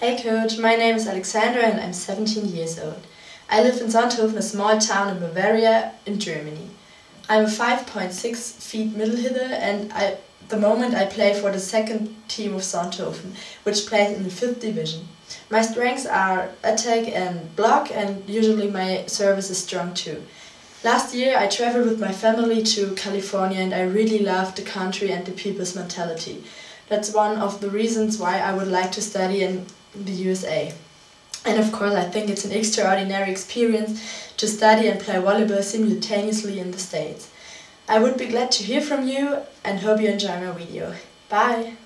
Hey coach, my name is Alexandra and I'm 17 years old. I live in Sonthofen, a small town in Bavaria, in Germany. I'm a 5.6 feet middle hitter and I, the moment I play for the second team of Sonthofen, which plays in the 5th division. My strengths are attack and block and usually my service is strong too. Last year I traveled with my family to California and I really loved the country and the people's mentality. That's one of the reasons why I would like to study in the USA. And of course, I think it's an extraordinary experience to study and play volleyball simultaneously in the States. I would be glad to hear from you and hope you enjoy my video. Bye!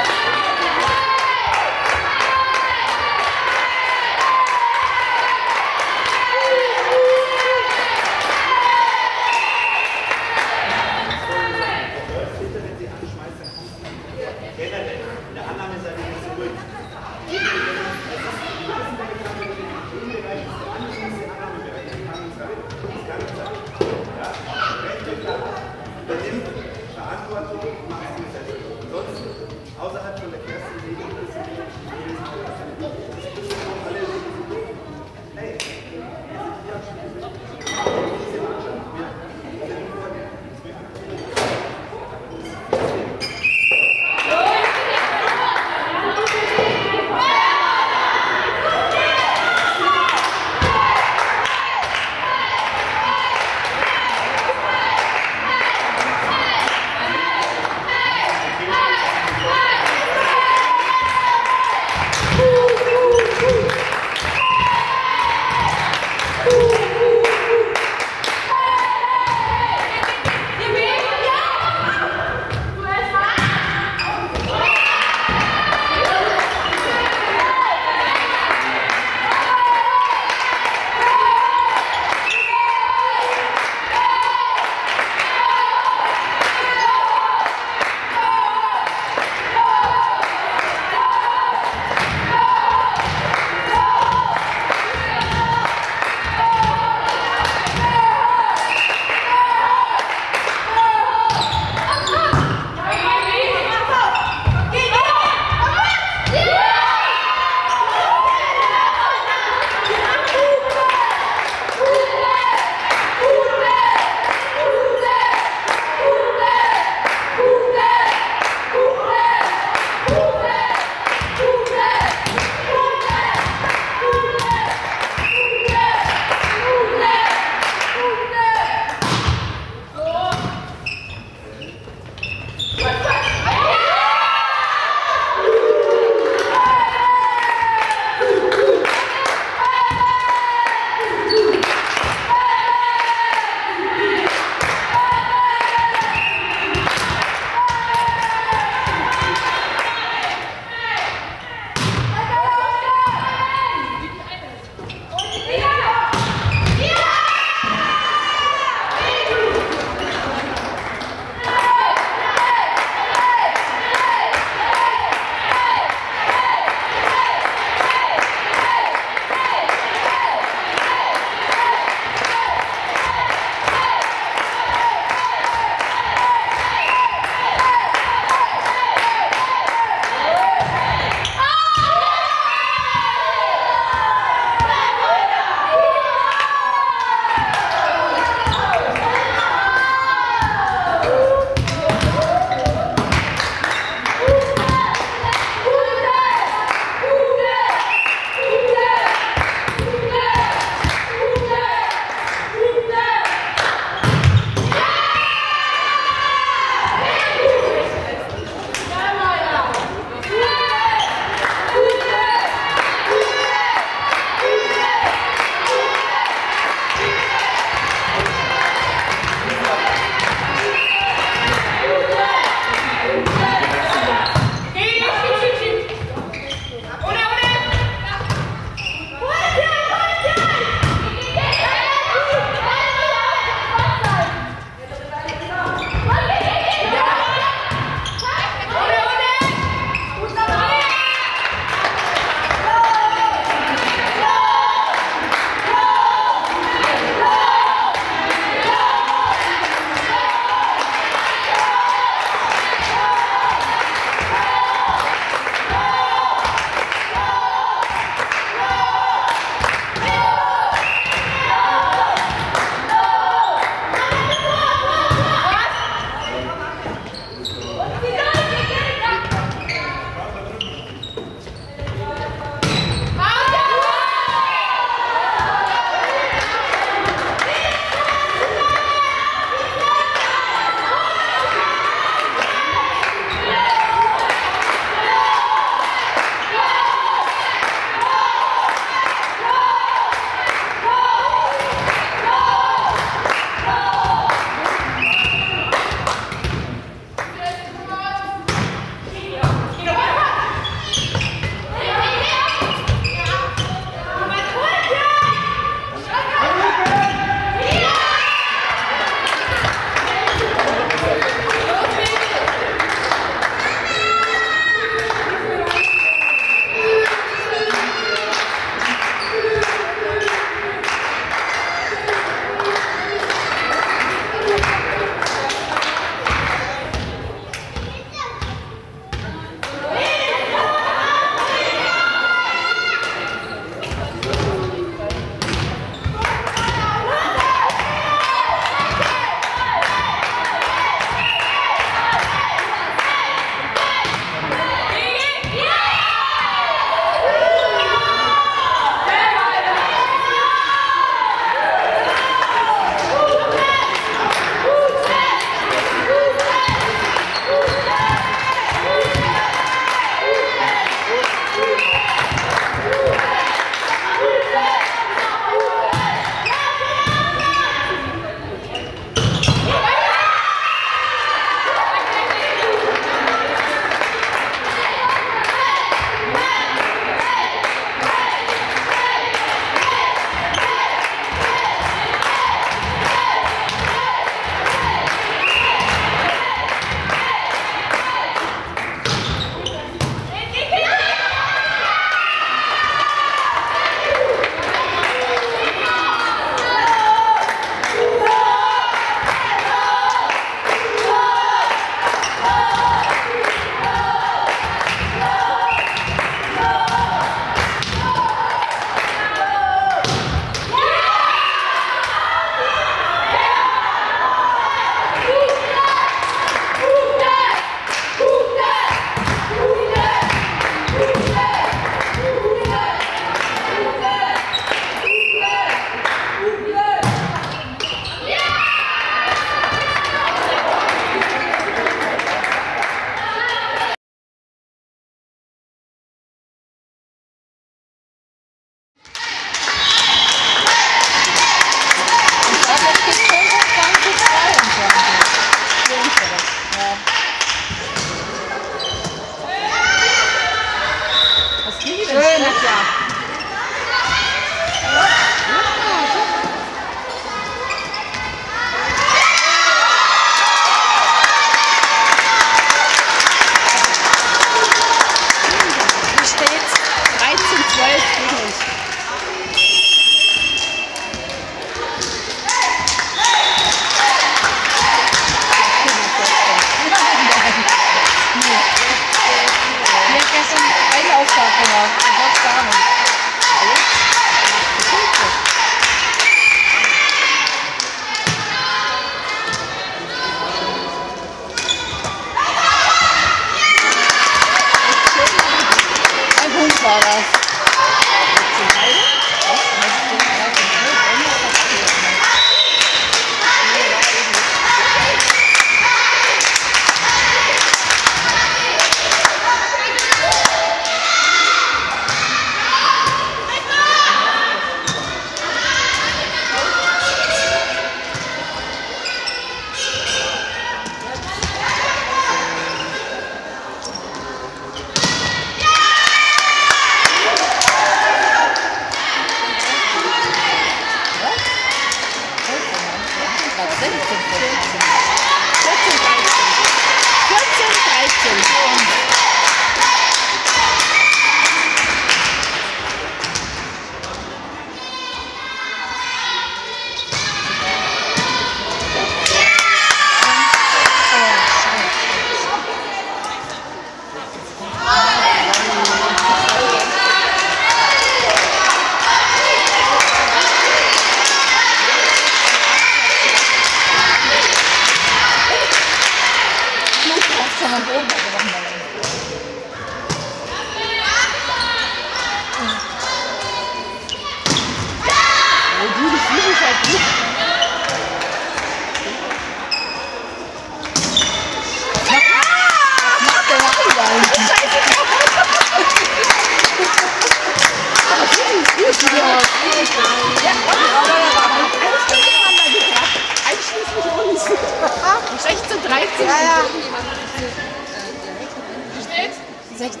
16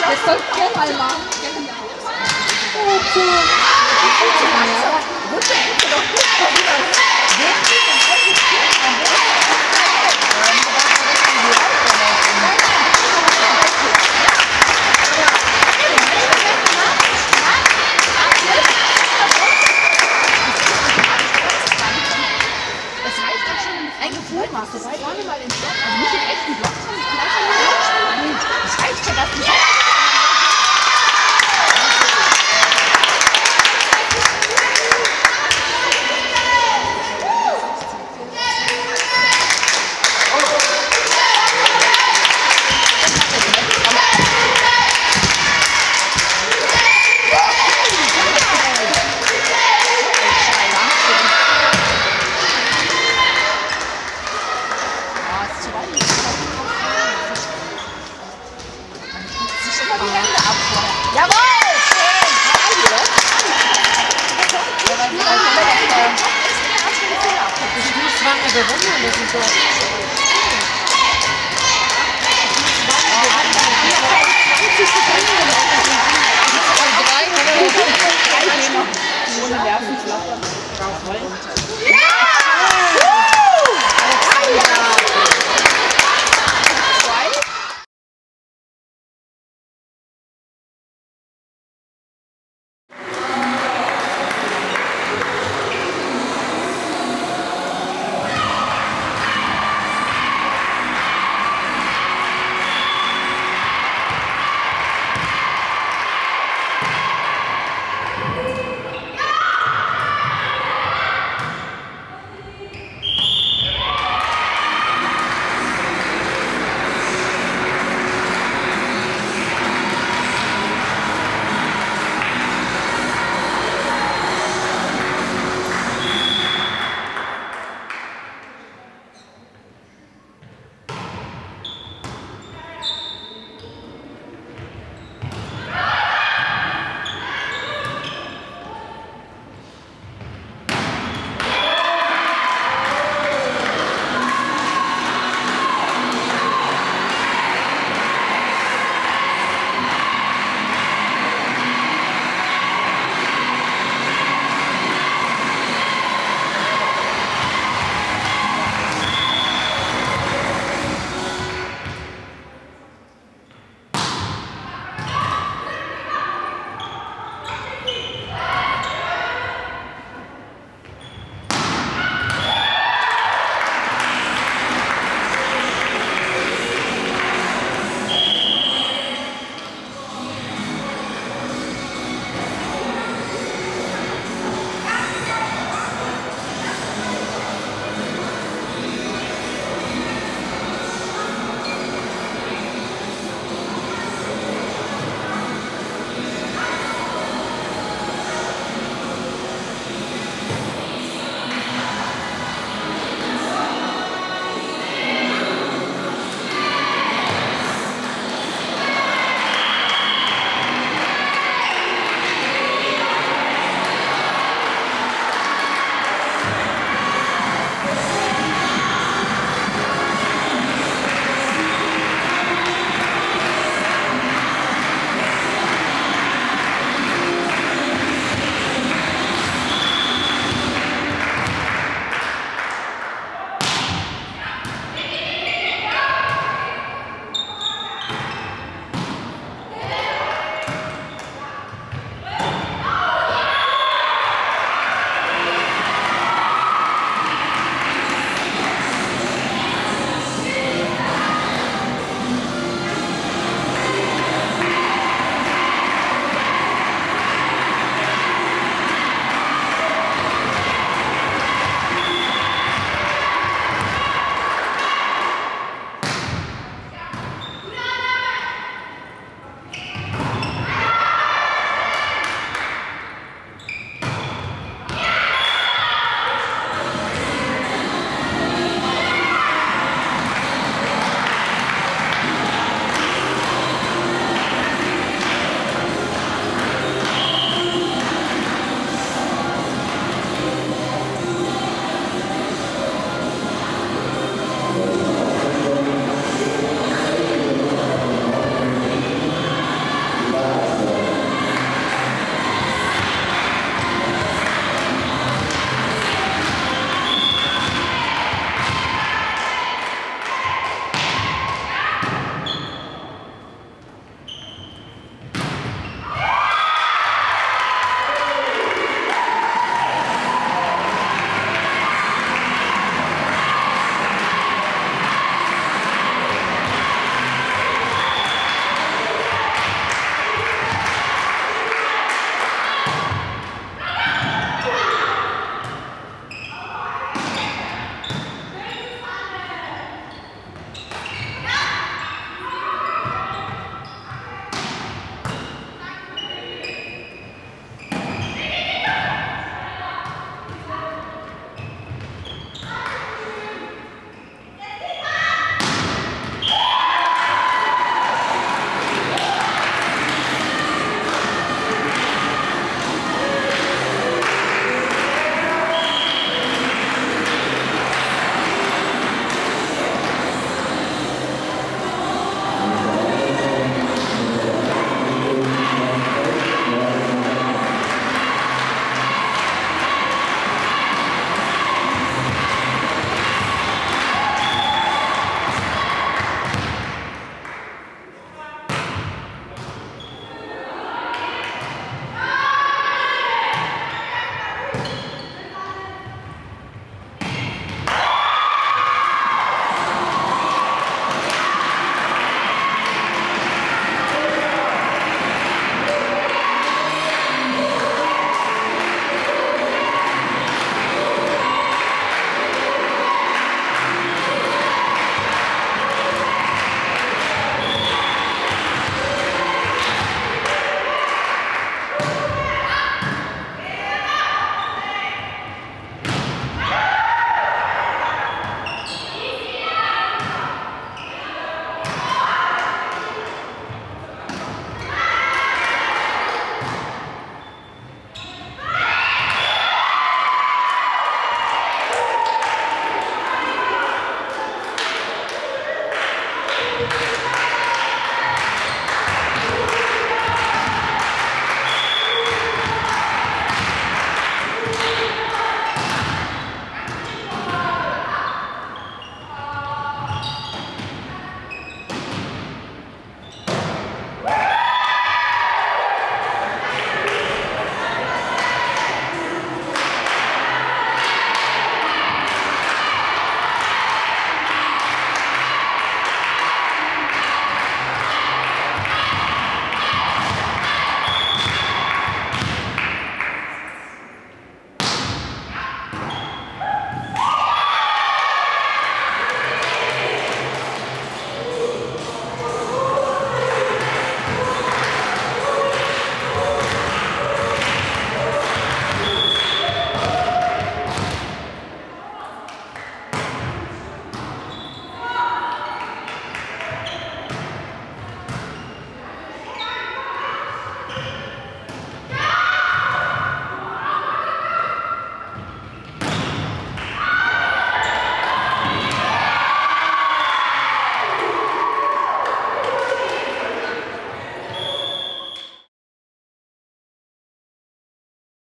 Das sollten wir mal machen. Oh, cool. Ja, wird doch gut. Ouais.